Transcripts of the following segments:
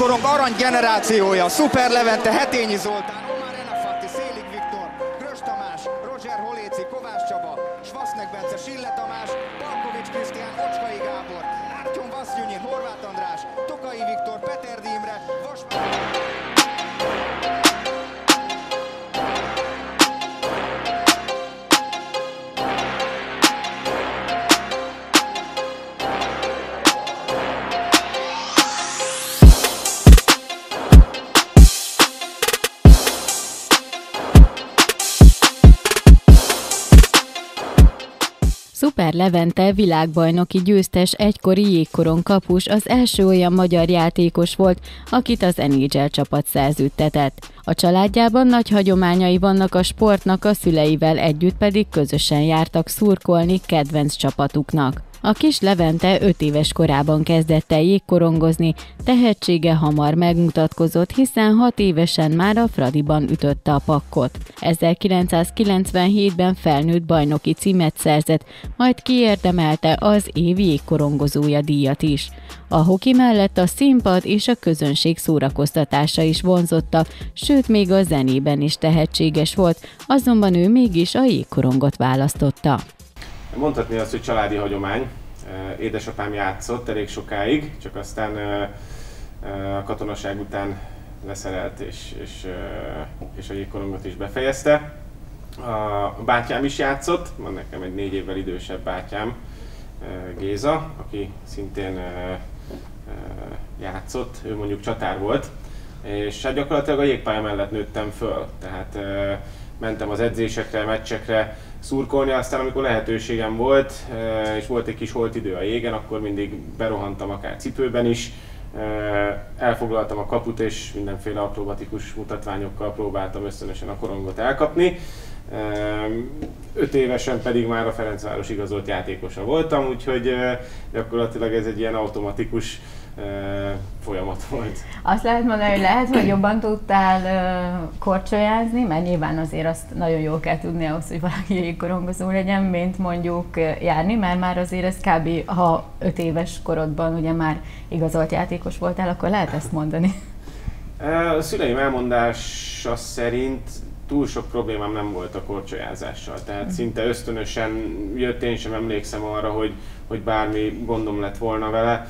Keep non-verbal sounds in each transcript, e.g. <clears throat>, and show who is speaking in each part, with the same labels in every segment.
Speaker 1: jégkorong arany generációja, Szuper Levente, Hetényi Zoltán,
Speaker 2: Szuper Levente világbajnoki győztes egykori jégkoron kapus az első olyan magyar játékos volt, akit az NHL csapat szerződtetett. A családjában nagy hagyományai vannak a sportnak, a szüleivel együtt pedig közösen jártak szurkolni kedvenc csapatuknak. A kis Levente 5 éves korában kezdett el jégkorongozni, tehetsége hamar megmutatkozott, hiszen 6 évesen már a Fradiban ütötte a pakkot. 1997-ben felnőtt bajnoki címet szerzett, majd kiérdemelte az évi jégkorongozója díjat is. A hoki mellett a színpad és a közönség szórakoztatása is vonzotta, sőt még a zenében is tehetséges volt, azonban ő mégis a jégkorongot választotta.
Speaker 3: Mondhatni azt, hogy családi hagyomány. Édesapám játszott elég sokáig, csak aztán a katonaság után leszerelt és, és, és a jégkorongot is befejezte. A bátyám is játszott, van nekem egy négy évvel idősebb bátyám, Géza, aki szintén játszott, ő mondjuk csatár volt, és hát gyakorlatilag a jégpálya mellett nőttem föl, tehát mentem az edzésekre, meccsekre, szurkolni, aztán amikor lehetőségem volt, és volt egy kis holt idő a jégen, akkor mindig berohantam akár cipőben is, elfoglaltam a kaput, és mindenféle akrobatikus mutatványokkal próbáltam ösztönösen a korongot elkapni. Öt évesen pedig már a Ferencváros igazolt játékosa voltam, úgyhogy gyakorlatilag ez egy ilyen automatikus folyamat volt.
Speaker 2: Azt lehet mondani, hogy lehet, hogy jobban tudtál korcsolyázni, mert nyilván azért azt nagyon jól kell tudni ahhoz, hogy valaki jégkorongozó legyen, mint mondjuk járni, mert már azért ez kb. ha öt éves korodban ugye már igazolt játékos voltál, akkor lehet ezt mondani.
Speaker 3: A szüleim elmondása szerint túl sok problémám nem volt a korcsolyázással, tehát mm. szinte ösztönösen jött, én sem emlékszem arra, hogy, hogy bármi gondom lett volna vele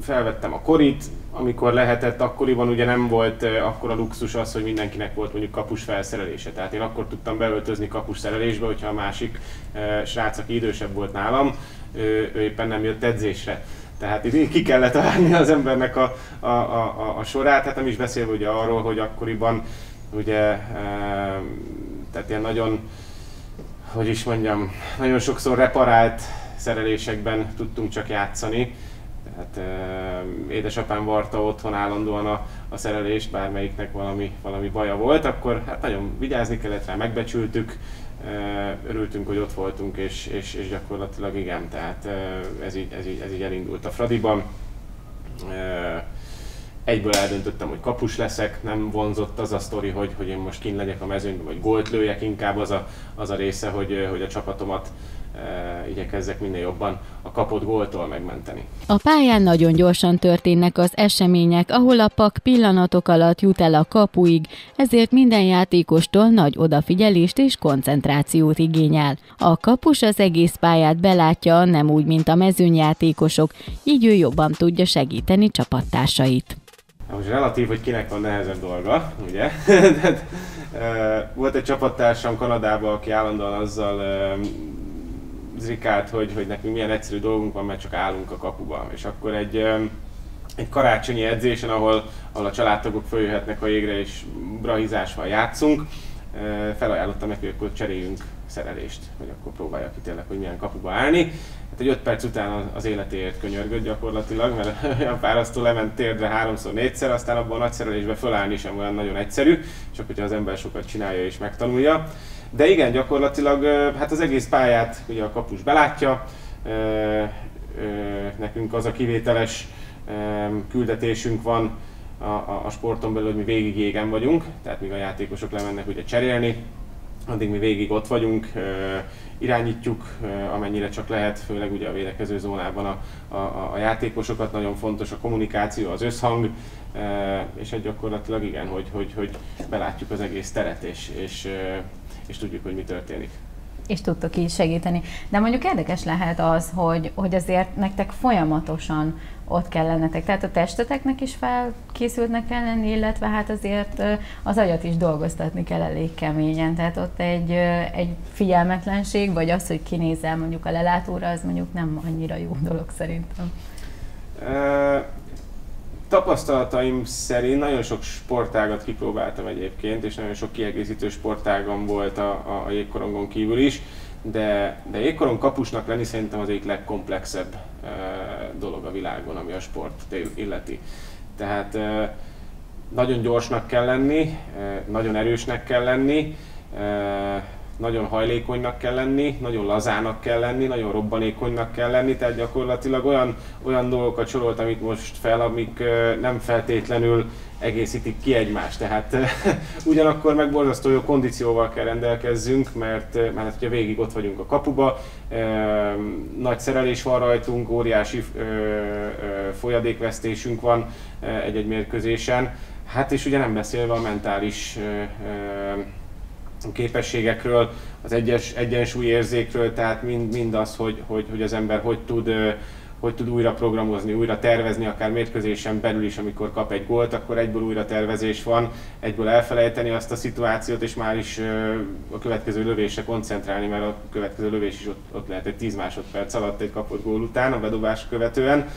Speaker 3: felvettem a korit, amikor lehetett, akkoriban ugye nem volt akkor a luxus az, hogy mindenkinek volt mondjuk kapus felszerelése. Tehát én akkor tudtam beöltözni kapus szerelésbe, hogyha a másik srác, aki idősebb volt nálam, ő, éppen nem jött edzésre. Tehát itt ki kellett várni az embernek a, a, a, a sorát, hát nem is beszélve ugye arról, hogy akkoriban ugye, tehát ilyen nagyon, hogy is mondjam, nagyon sokszor reparált szerelésekben tudtunk csak játszani. Tehát édesapám varta otthon állandóan a, a szerelést, bármelyiknek valami, valami baja volt, akkor hát nagyon vigyázni kellett rá, megbecsültük, örültünk, hogy ott voltunk, és, és, és gyakorlatilag igen, tehát ez így, ez, így, ez így elindult a Fradiban. Egyből eldöntöttem, hogy kapus leszek, nem vonzott az a sztori, hogy, hogy én most kint legyek a mezőnyben, vagy gólt lőjek, inkább az a, az a része, hogy, hogy a csapatomat igyekezzek minél jobban a kapott góltól megmenteni.
Speaker 2: A pályán nagyon gyorsan történnek az események, ahol a pak pillanatok alatt jut el a kapuig, ezért minden játékostól nagy odafigyelést és koncentrációt igényel. A kapus az egész pályát belátja, nem úgy, mint a mezőnyjátékosok, így ő jobban tudja segíteni csapattársait.
Speaker 3: Most relatív, hogy kinek van nehezebb dolga, ugye? <laughs> Volt egy csapattársam Kanadában, aki állandóan azzal zrikált, hogy, hogy nekünk milyen egyszerű dolgunk van, mert csak állunk a kapuba. És akkor egy, egy karácsonyi edzésen, ahol, ahol a családtagok följöhetnek a jégre és brahizásval játszunk, felajánlottam neki, hogy akkor cseréljünk szerelést, hogy akkor próbálja ki tényleg, hogy milyen kapuba állni. Hát egy öt perc után az életéért könyörgött gyakorlatilag, mert <laughs> olyan fárasztó lement térdre háromszor, négyszer, aztán abban a nagy szerelésbe fölállni sem olyan nagyon egyszerű, csak hogyha az ember sokat csinálja és megtanulja. De igen, gyakorlatilag hát az egész pályát ugye a kapus belátja, nekünk az a kivételes küldetésünk van a, a, a sporton belül, hogy mi végig jégen vagyunk, tehát míg a játékosok lemennek ugye cserélni, addig mi végig ott vagyunk, irányítjuk, amennyire csak lehet, főleg ugye a védekező zónában a, a, a játékosokat, nagyon fontos a kommunikáció, az összhang, és egy gyakorlatilag igen, hogy, hogy, hogy belátjuk az egész teret, és, és, és tudjuk, hogy mi történik
Speaker 2: és tudtok így segíteni. De mondjuk érdekes lehet az, hogy, hogy azért nektek folyamatosan ott kell lennetek. Tehát a testeteknek is felkészültnek kell lenni, illetve hát azért az agyat is dolgoztatni kell elég keményen. Tehát ott egy, egy figyelmetlenség, vagy az, hogy kinézel mondjuk a lelátóra, az mondjuk nem annyira jó dolog szerintem.
Speaker 3: Tapasztalataim szerint nagyon sok sportágat kipróbáltam egyébként, és nagyon sok kiegészítő sportágam volt a, a, jégkorongon kívül is de, de jégkoron kapusnak lenni szerintem az egyik legkomplexebb uh, dolog a világon, ami a sport illeti. Tehát uh, nagyon gyorsnak kell lenni, uh, nagyon erősnek kell lenni, nagyon hajlékonynak kell lenni, nagyon lazának kell lenni, nagyon robbanékonynak kell lenni, tehát gyakorlatilag olyan, olyan dolgokat soroltam itt most fel, amik nem feltétlenül egészítik ki egymást. Tehát <laughs> ugyanakkor meg borzasztó jó kondícióval kell rendelkezzünk, mert, mert hát ugye végig ott vagyunk a kapuba, nagy szerelés van rajtunk, óriási folyadékvesztésünk van egy-egy mérkőzésen, hát és ugye nem beszélve a mentális képességekről, az egyes, egyensúlyérzékről, tehát mind, mind az, hogy, hogy, hogy az ember hogy tud hogy tud újra programozni, újra tervezni, akár mérkőzésen belül is, amikor kap egy gólt, akkor egyből újra tervezés van, egyből elfelejteni azt a szituációt, és már is a következő lövésre koncentrálni, mert a következő lövés is ott, ott lehet egy 10 másodperc alatt egy kapott gól után, a bedobás követően.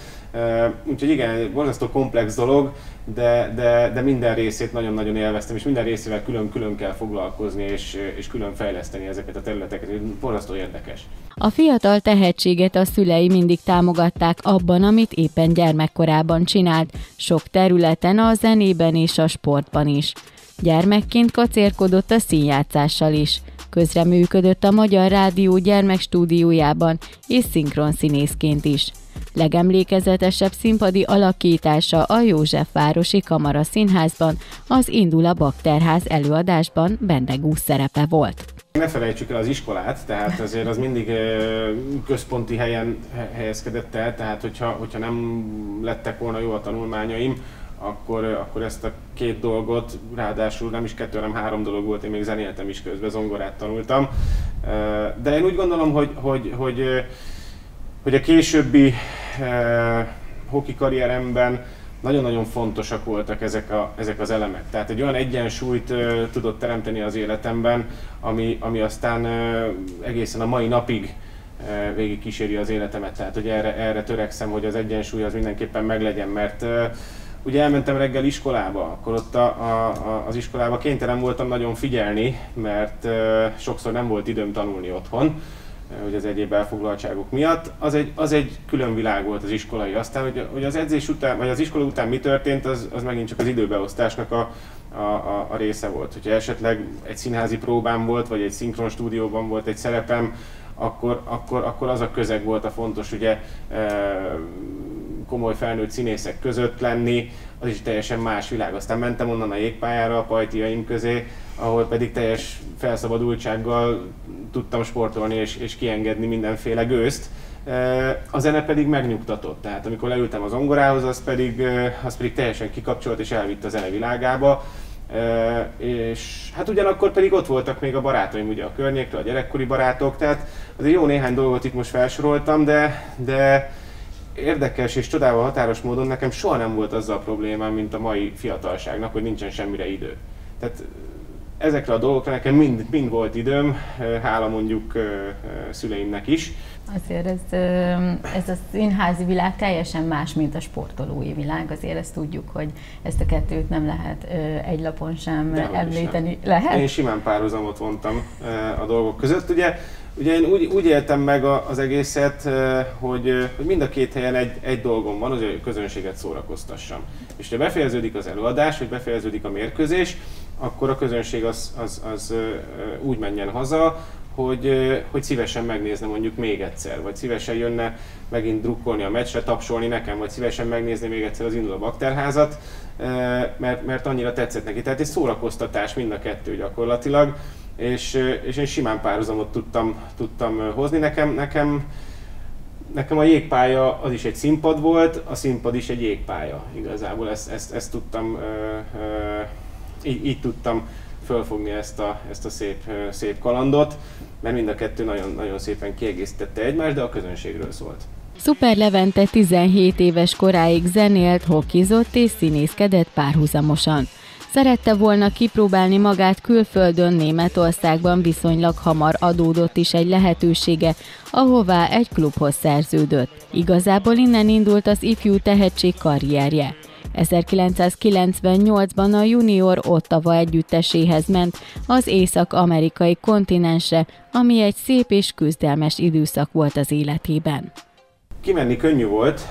Speaker 3: Úgyhogy igen, borzasztó komplex dolog, de, de, de minden részét nagyon-nagyon élveztem, és minden részével külön-külön kell foglalkozni, és, és külön fejleszteni ezeket a területeket. Borzasztó érdekes.
Speaker 2: A fiatal tehetséget a szülei mindig támogatták abban, amit éppen gyermekkorában csinált, sok területen, a zenében és a sportban is. Gyermekként kacérkodott a színjátszással is. Közreműködött a Magyar Rádió gyermekstúdiójában és szinkron színészként is. Legemlékezetesebb színpadi alakítása a Józsefvárosi Kamara Színházban, az Indul Bakterház előadásban Bendegú szerepe volt.
Speaker 3: Ne felejtsük el az iskolát, tehát azért az mindig központi helyen helyezkedett el, tehát hogyha, hogyha nem lettek volna jó a tanulmányaim, akkor, akkor ezt a két dolgot, ráadásul nem is kettő, hanem három dolog volt, én még zenéltem is közben, zongorát tanultam. De én úgy gondolom, hogy, hogy, hogy, hogy a későbbi hoki karrieremben nagyon-nagyon fontosak voltak ezek, a, ezek az elemek. Tehát egy olyan egyensúlyt uh, tudott teremteni az életemben, ami, ami aztán uh, egészen a mai napig uh, végig kíséri az életemet. Tehát, hogy erre, erre törekszem, hogy az egyensúly az mindenképpen meglegyen, mert uh, ugye elmentem reggel iskolába, akkor ott a, a, a, az iskolába kénytelen voltam nagyon figyelni, mert uh, sokszor nem volt időm tanulni otthon hogy az egyéb elfoglaltságok miatt, az egy, az egy külön világ volt az iskolai. Aztán, hogy, hogy az edzés után, vagy az iskola után mi történt, az, az megint csak az időbeosztásnak a, a, a, a része volt. Hogyha esetleg egy színházi próbám volt, vagy egy szinkron stúdióban volt egy szerepem, akkor, akkor, akkor az a közeg volt a fontos, ugye komoly felnőtt színészek között lenni, az is teljesen más világ. Aztán mentem onnan a jégpályára a pajtiaim közé, ahol pedig teljes felszabadultsággal tudtam sportolni és, és kiengedni mindenféle gőzt. A zene pedig megnyugtatott, tehát amikor leültem az ongorához, az pedig, az pedig teljesen kikapcsolt és elvitt a zene világába. És hát ugyanakkor pedig ott voltak még a barátaim ugye a környékről, a gyerekkori barátok, tehát azért jó néhány dolgot itt most felsoroltam, de, de érdekes és csodával határos módon nekem soha nem volt azzal a problémám, mint a mai fiatalságnak, hogy nincsen semmire idő. Tehát ezekre a dolgokra nekem mind, mind volt időm, hála mondjuk szüleimnek is.
Speaker 2: Azért ez, ez a színházi világ teljesen más, mint a sportolói világ. Azért ezt tudjuk, hogy ezt a kettőt nem lehet egy lapon sem De említeni.
Speaker 3: Sem. Lehet? Én simán párhuzamot vontam a dolgok között. Ugye Ugye én úgy, úgy éltem meg az egészet, hogy, hogy mind a két helyen egy, egy dolgom van, hogy a közönséget szórakoztassam. És ha befejeződik az előadás, vagy befejeződik a mérkőzés, akkor a közönség az, az, az úgy menjen haza, hogy, hogy szívesen megnézne mondjuk még egyszer, vagy szívesen jönne megint drukkolni a meccsre, tapsolni nekem, vagy szívesen megnézni még egyszer az induló bakterházat, mert, mert annyira tetszett neki. Tehát egy szórakoztatás mind a kettő gyakorlatilag és, és én simán párhuzamot tudtam, tudtam hozni. Nekem, nekem, nekem a jégpálya az is egy színpad volt, a színpad is egy jégpálya. Igazából ezt, ezt, ezt tudtam, így, így tudtam fölfogni ezt a, ezt a szép, szép kalandot, mert mind a kettő nagyon, nagyon szépen kiegészítette egymást, de a közönségről szólt.
Speaker 2: Szuper Levente 17 éves koráig zenélt, hokizott és színészkedett párhuzamosan. Szerette volna kipróbálni magát külföldön, Németországban viszonylag hamar adódott is egy lehetősége, ahová egy klubhoz szerződött. Igazából innen indult az ifjú tehetség karrierje. 1998-ban a junior Ottawa együtteséhez ment az észak-amerikai kontinensre, ami egy szép és küzdelmes időszak volt az életében.
Speaker 3: Kimenni könnyű volt,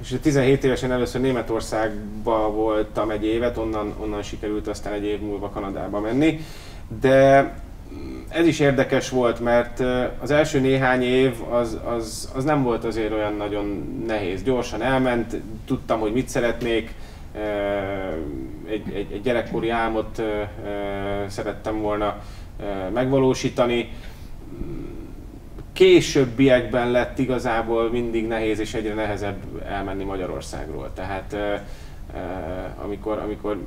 Speaker 3: és 17 évesen először Németországba voltam egy évet, onnan, onnan sikerült aztán egy év múlva Kanadába menni, de ez is érdekes volt, mert az első néhány év az, az, az nem volt azért olyan nagyon nehéz. Gyorsan elment, tudtam, hogy mit szeretnék, egy, egy, egy gyerekkori álmot szerettem volna megvalósítani. Későbbiekben lett igazából mindig nehéz és egyre nehezebb elmenni Magyarországról. Tehát amikor, amikor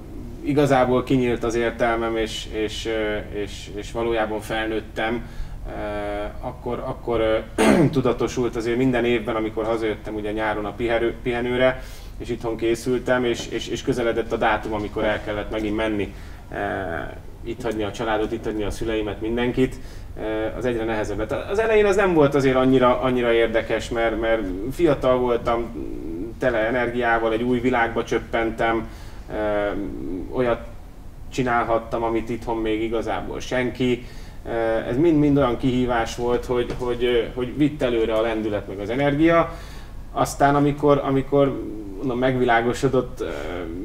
Speaker 3: igazából kinyílt az értelmem, és, és, és, és valójában felnőttem, akkor, akkor <clears throat> tudatosult azért minden évben, amikor hazajöttem ugye nyáron a pihenő, pihenőre, és itthon készültem, és, és, és közeledett a dátum, amikor el kellett megint menni, itt hagyni a családot, itt hagyni a szüleimet, mindenkit, az egyre nehezebb lett. Az elején az nem volt azért annyira, annyira érdekes, mert, mert fiatal voltam, tele energiával, egy új világba csöppentem, olyat csinálhattam, amit itthon még igazából senki. Ez mind-mind olyan kihívás volt, hogy, hogy, hogy vitt előre a lendület meg az energia. Aztán amikor, amikor mondom, megvilágosodott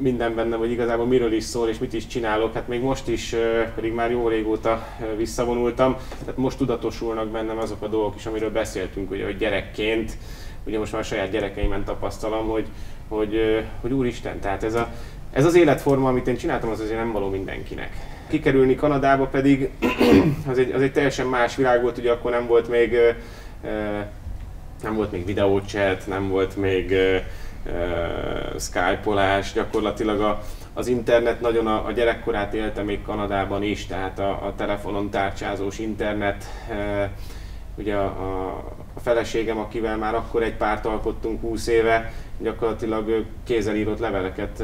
Speaker 3: minden bennem, hogy igazából miről is szól és mit is csinálok, hát még most is, pedig már jó régóta visszavonultam, tehát most tudatosulnak bennem azok a dolgok is, amiről beszéltünk, ugye, hogy gyerekként, ugye most már saját gyerekeimen tapasztalom, hogy, hogy, hogy úristen, tehát ez, a, ez az életforma, amit én csináltam, az azért nem való mindenkinek. Kikerülni Kanadába pedig <clears throat> az egy, az egy teljesen más világ volt, ugye akkor nem volt még nem volt még videóchat, nem volt még skype-olás, gyakorlatilag a, az internet nagyon a, a gyerekkorát élte még Kanadában is, tehát a, a telefonon tárcsázós internet, ugye a, a, a feleségem, akivel már akkor egy párt alkottunk 20 éve, gyakorlatilag kézzel írott leveleket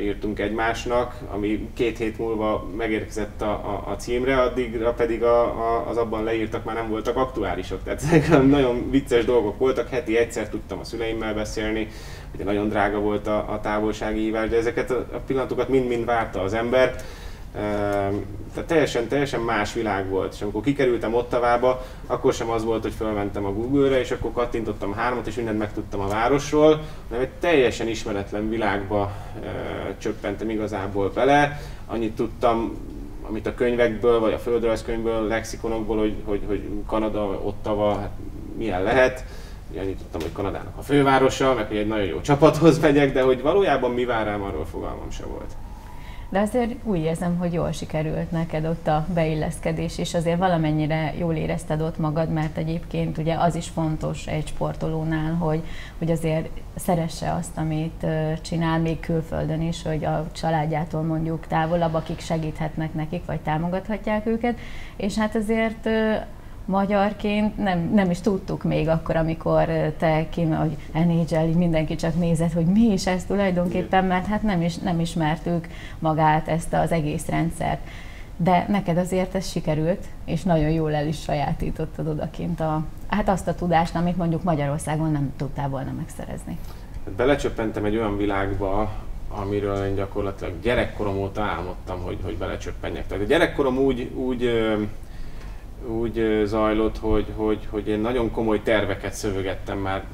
Speaker 3: írtunk egymásnak, ami két hét múlva megérkezett a, a, a címre, addigra pedig a, a, az abban leírtak már nem voltak aktuálisok. Tehát <laughs> ezek nagyon vicces dolgok voltak, heti egyszer tudtam a szüleimmel beszélni, ugye nagyon drága volt a, a távolsági hívás, de ezeket a, a pillanatokat mind-mind várta az ember tehát teljesen, teljesen más világ volt. És amikor kikerültem Ottavába, akkor sem az volt, hogy felmentem a Google-re, és akkor kattintottam hármat, és mindent megtudtam a városról, hanem egy teljesen ismeretlen világba e, csöppentem igazából bele. Annyit tudtam, amit a könyvekből, vagy a földrajzkönyvből, lexikonokból, hogy, hogy, hogy Kanada, Ottawa, hát milyen lehet. Annyit tudtam, hogy Kanadának a fővárosa, meg hogy egy nagyon jó csapathoz megyek, de hogy valójában mi vár rám, arról fogalmam se volt
Speaker 2: de azért úgy érzem, hogy jól sikerült neked ott a beilleszkedés, és azért valamennyire jól érezted ott magad, mert egyébként ugye az is fontos egy sportolónál, hogy, hogy azért szeresse azt, amit csinál, még külföldön is, hogy a családjától mondjuk távolabb, akik segíthetnek nekik, vagy támogathatják őket, és hát azért magyarként nem, nem is tudtuk még akkor, amikor te ki, hogy NHL, mindenki csak nézett, hogy mi is ez tulajdonképpen, mert hát nem, is, nem ismertük magát, ezt az egész rendszert. De neked azért ez sikerült, és nagyon jól el is sajátítottad odakint a, hát azt a tudást, amit mondjuk Magyarországon nem tudtál volna megszerezni.
Speaker 3: Belecsöppentem egy olyan világba, amiről én gyakorlatilag gyerekkorom óta álmodtam, hogy, hogy belecsöppenjek. Tehát a gyerekkorom úgy, úgy úgy zajlott, hogy, hogy, hogy én nagyon komoly terveket szövögettem már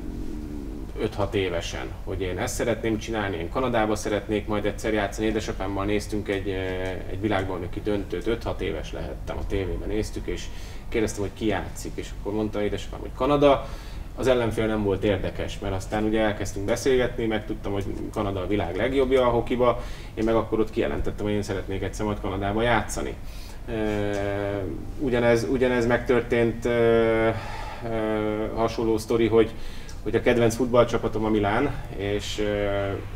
Speaker 3: 5-6 évesen, hogy én ezt szeretném csinálni, én Kanadába szeretnék majd egyszer játszani. Édesapámmal néztünk egy, egy világbajnoki döntőt, 5-6 éves lehettem, a tévében néztük, és kérdeztem, hogy ki játszik, és akkor mondta édesapám, hogy Kanada, az ellenfél nem volt érdekes, mert aztán ugye elkezdtünk beszélgetni, megtudtam, hogy Kanada a világ legjobbja a hokiba, én meg akkor ott kijelentettem, hogy én szeretnék egyszer majd Kanadába játszani Ugyanez, ugyanez megtörtént hasonló sztori, hogy, hogy a kedvenc futballcsapatom a Milán, és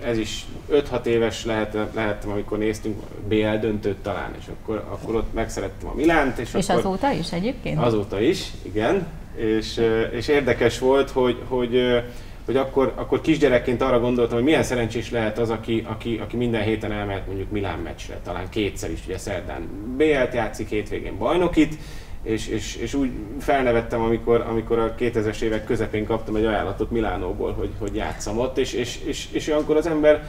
Speaker 3: ez is 5-6 éves lehet, lehettem, amikor néztünk BL döntőt talán, és akkor, akkor ott megszerettem a Milánt.
Speaker 2: És, és akkor azóta is egyébként?
Speaker 3: Azóta is, igen. És, és érdekes volt, hogy, hogy hogy akkor, akkor kisgyerekként arra gondoltam, hogy milyen szerencsés lehet az, aki, aki, aki minden héten elmehet mondjuk Milán meccsre, talán kétszer is, ugye szerdán BL-t játszik, hétvégén bajnokit, és, és, és úgy felnevettem, amikor, amikor a 2000-es évek közepén kaptam egy ajánlatot Milánóból, hogy, hogy játszam ott, és, és, és, és olyankor az ember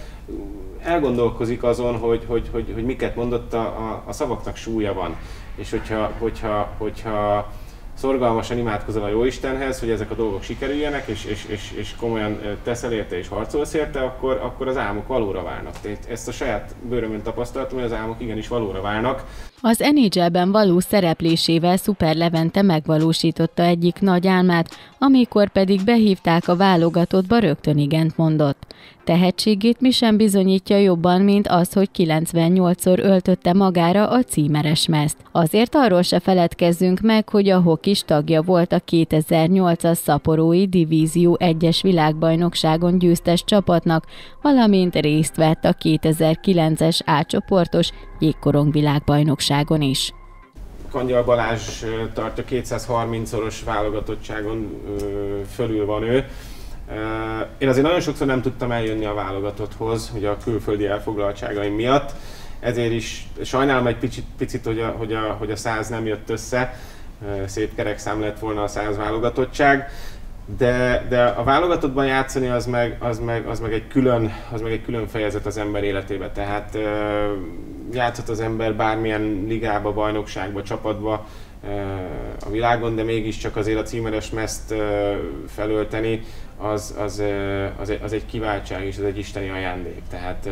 Speaker 3: elgondolkozik azon, hogy, hogy, hogy, hogy miket mondott, a, a, a szavaknak súlya van. És hogyha, hogyha, hogyha szorgalmasan imádkozol a Jóistenhez, hogy ezek a dolgok sikerüljenek, és, és, és, és komolyan teszel érte és harcolsz érte, akkor, akkor az álmok valóra válnak. Tehát ezt a saját bőrömön tapasztaltam, hogy az álmok igenis valóra válnak.
Speaker 2: Az NHL-ben való szereplésével Szuper Levente megvalósította egyik nagy álmát, amikor pedig behívták a válogatottba rögtön igent mondott. Tehetségét mi sem bizonyítja jobban, mint az, hogy 98-szor öltötte magára a címeres mezt. Azért arról se feledkezzünk meg, hogy a hokis tagja volt a 2008-as szaporói Divízió 1-es világbajnokságon győztes csapatnak, valamint részt vett a 2009-es A-csoportos jégkorong világbajnokságon is.
Speaker 3: Kangyal Balázs tartja 230-szoros válogatottságon fölül van ő. Én azért nagyon sokszor nem tudtam eljönni a válogatotthoz, ugye a külföldi elfoglaltságaim miatt, ezért is sajnálom egy picit, picit hogy, a, hogy, a, hogy a száz nem jött össze, szép kerek szám lett volna a száz válogatottság, de, de a válogatottban játszani az meg, az, meg, az, meg egy külön, az meg egy külön fejezet az ember életébe. Tehát játszhat az ember bármilyen ligába, bajnokságba, csapatba a világon, de mégiscsak azért a címeres mezt felölteni, az, az, az, az egy kiváltság és az egy isteni ajándék. Tehát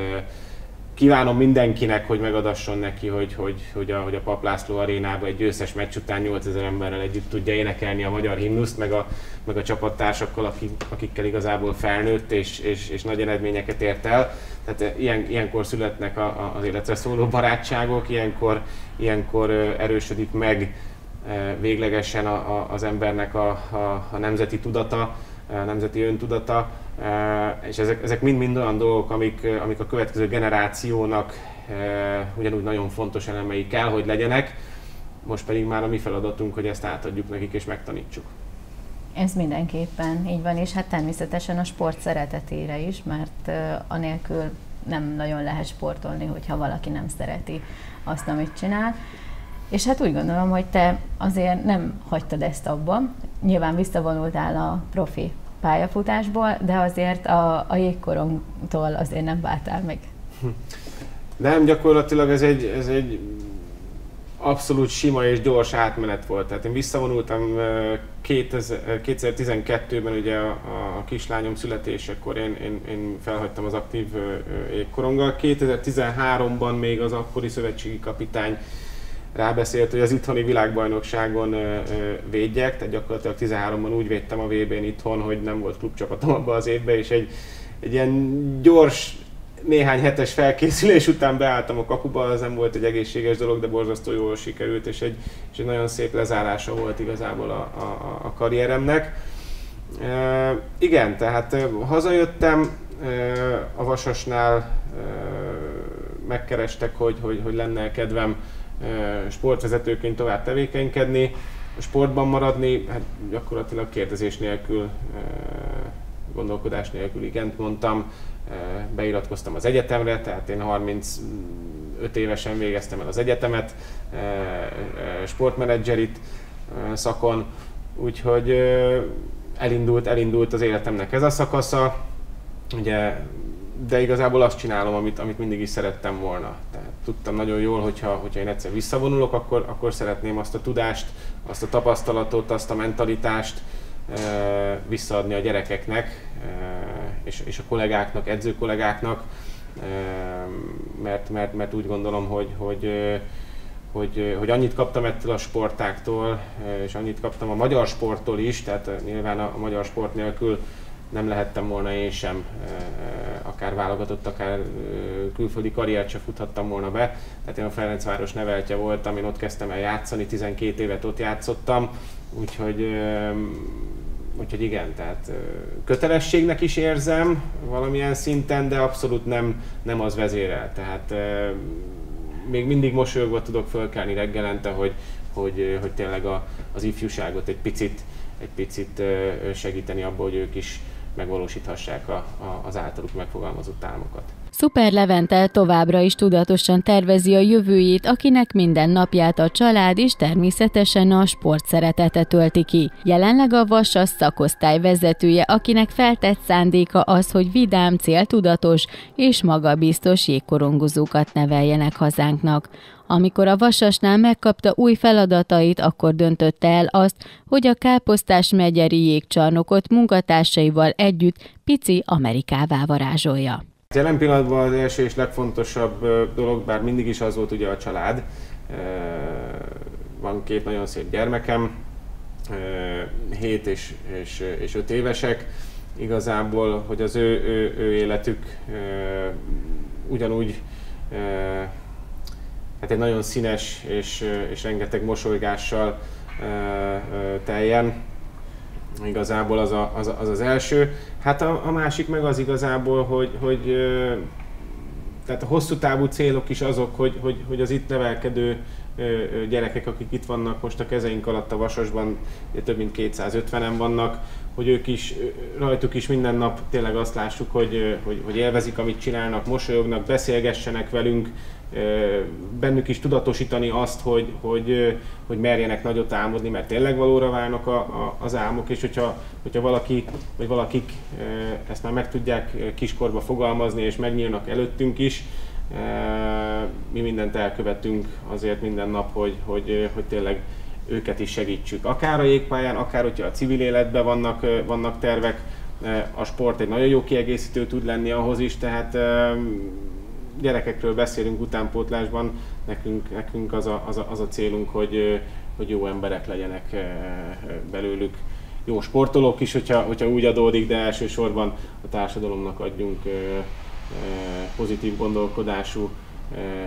Speaker 3: kívánom mindenkinek, hogy megadasson neki, hogy, hogy, hogy, a, hogy a Paplászló arénába egy győztes meccs után 8000 emberrel együtt tudja énekelni a magyar himnuszt, meg a, meg a csapattársakkal, akik, akikkel igazából felnőtt és, és, és nagy eredményeket ért el. Tehát ilyen, ilyenkor születnek a, a, az életre szóló barátságok, ilyenkor, ilyenkor erősödik meg véglegesen a, a, az embernek a, a, a nemzeti tudata, a nemzeti öntudata, és ezek, ezek mind-mind olyan dolgok, amik, amik a következő generációnak ugyanúgy nagyon fontos elemei kell, hogy legyenek, most pedig már a mi feladatunk, hogy ezt átadjuk nekik és megtanítsuk.
Speaker 2: Ez mindenképpen így van, és hát természetesen a sport szeretetére is, mert anélkül nem nagyon lehet sportolni, hogyha valaki nem szereti azt, amit csinál. És hát úgy gondolom, hogy te azért nem hagytad ezt abba, nyilván visszavonultál a profi pályafutásból, de azért a, a jégkorongtól azért nem váltál meg.
Speaker 3: Nem, gyakorlatilag ez egy, ez egy abszolút sima és gyors átmenet volt. Tehát én visszavonultam 2012-ben ugye a, a kislányom születésekor én, én, én felhagytam az aktív jégkoronggal. 2013-ban még az akkori szövetségi kapitány rábeszélt, hogy az itthoni világbajnokságon védjek, tehát gyakorlatilag 13-ban úgy védtem a VB-n itthon, hogy nem volt klubcsapatom abban az évben, és egy, egy ilyen gyors néhány hetes felkészülés után beálltam a kapuba, az nem volt egy egészséges dolog, de borzasztó jól sikerült, és egy, és egy nagyon szép lezárása volt igazából a, a, a karrieremnek. E, igen, tehát hazajöttem, e, a Vasasnál e, megkerestek, hogy, hogy, hogy lenne kedvem sportvezetőként tovább tevékenykedni, sportban maradni, hát gyakorlatilag kérdezés nélkül, gondolkodás nélkül igent mondtam, beiratkoztam az egyetemre, tehát én 35 évesen végeztem el az egyetemet, sportmenedzserit szakon, úgyhogy elindult, elindult az életemnek ez a szakasza. Ugye de igazából azt csinálom, amit, amit mindig is szerettem volna. Tehát tudtam nagyon jól, hogyha, hogyha én egyszer visszavonulok, akkor, akkor szeretném azt a tudást, azt a tapasztalatot, azt a mentalitást e, visszaadni a gyerekeknek, e, és, és a kollégáknak, edző kollégáknak, e, mert, mert, mert úgy gondolom, hogy, hogy hogy, hogy annyit kaptam ettől a sportáktól, és annyit kaptam a magyar sporttól is, tehát nyilván a, a magyar sport nélkül nem lehettem volna én sem, akár válogatott, akár külföldi karriert se futhattam volna be. Tehát én a Ferencváros neveltje voltam, én ott kezdtem el játszani, 12 évet ott játszottam, úgyhogy Úgyhogy igen, tehát kötelességnek is érzem valamilyen szinten, de abszolút nem, nem az vezérel. Tehát még mindig mosolyogva tudok fölkelni reggelente, hogy, hogy, hogy tényleg a, az ifjúságot egy picit, egy picit segíteni abból, hogy ők is megvalósíthassák a, a, az általuk megfogalmazott álmokat.
Speaker 2: Szuper Levente továbbra is tudatosan tervezi a jövőjét, akinek minden napját a család és természetesen a sport szeretete tölti ki. Jelenleg a Vasas szakosztály vezetője, akinek feltett szándéka az, hogy vidám, céltudatos és magabiztos jégkorongozókat neveljenek hazánknak. Amikor a Vasasnál megkapta új feladatait, akkor döntötte el azt, hogy a Káposztás megyeri jégcsarnokot munkatársaival együtt pici Amerikává varázsolja.
Speaker 3: Jelen pillanatban az első és legfontosabb dolog, bár mindig is az volt ugye a család. Van két nagyon szép gyermekem, 7 és, és, és 5 évesek. Igazából, hogy az ő, ő, ő életük ugyanúgy hát egy nagyon színes és, és rengeteg mosolygással teljen. Igazából az a, az, az, az első. Hát a, a másik meg az igazából, hogy, hogy tehát a hosszú távú célok is azok, hogy, hogy, hogy az itt nevelkedő gyerekek, akik itt vannak most a kezeink alatt a Vasasban, több mint 250-en vannak, hogy ők is, rajtuk is minden nap tényleg azt lássuk, hogy, hogy, hogy élvezik, amit csinálnak, mosolyognak, beszélgessenek velünk, bennük is tudatosítani azt, hogy, hogy, hogy merjenek nagyot álmodni, mert tényleg valóra válnak a, a, az álmok, és hogyha, hogyha valaki, vagy valakik ezt már meg tudják kiskorba fogalmazni, és megnyílnak előttünk is, mi mindent elkövetünk azért minden nap, hogy, hogy, hogy tényleg őket is segítsük. Akár a jégpályán, akár hogyha a civil életben vannak, vannak tervek, a sport egy nagyon jó kiegészítő tud lenni ahhoz is, tehát gyerekekről beszélünk utánpótlásban, nekünk, nekünk az, a, az, a, az a célunk, hogy, hogy jó emberek legyenek belőlük, jó sportolók is, hogyha, hogyha úgy adódik, de elsősorban a társadalomnak adjunk pozitív gondolkodású,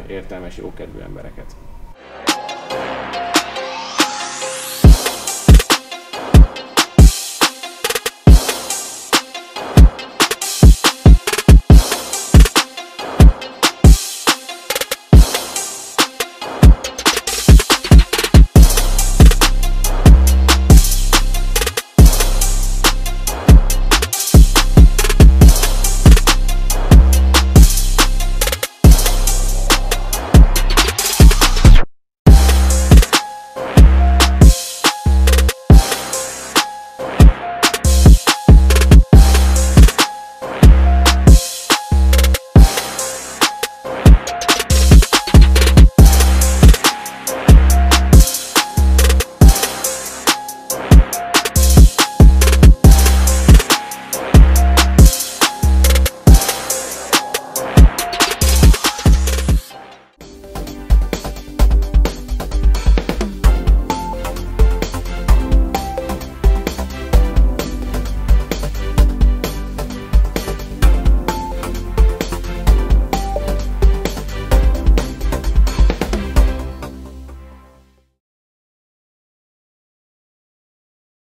Speaker 3: értelmes, jókedvű embereket.